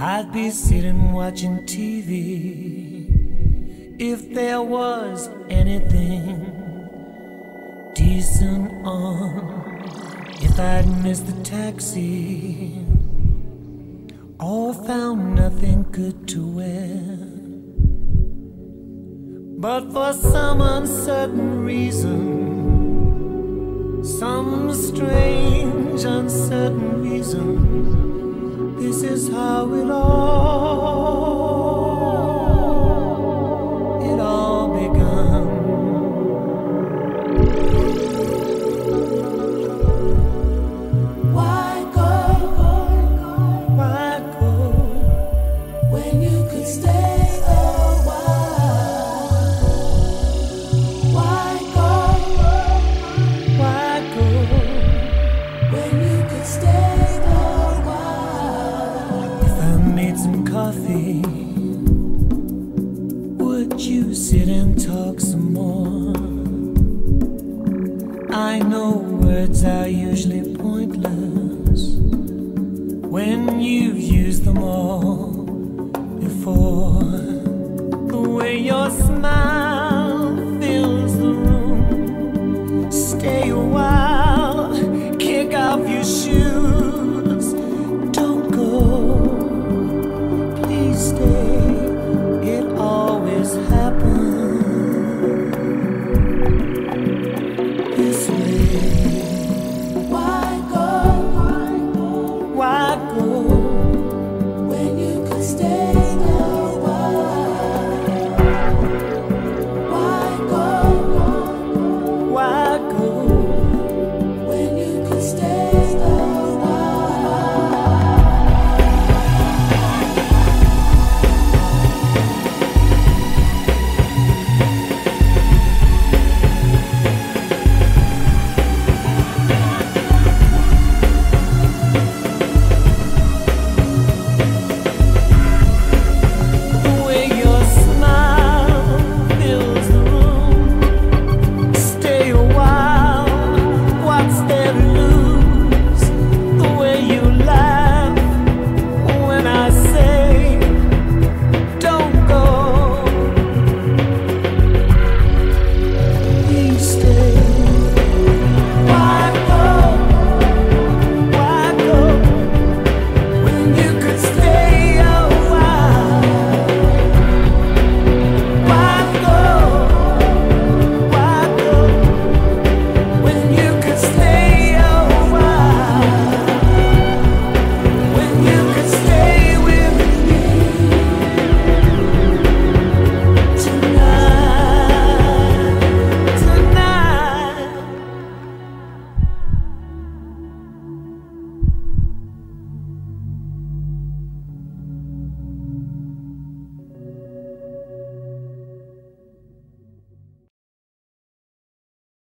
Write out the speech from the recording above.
I'd be sitting watching TV if there was anything decent on. If I'd missed the taxi or found nothing good to wear. But for some uncertain reason, some strange uncertain reason, how it all, some coffee, would you sit and talk some more? I know words are usually pointless when you've used them all before. The way your smile stay.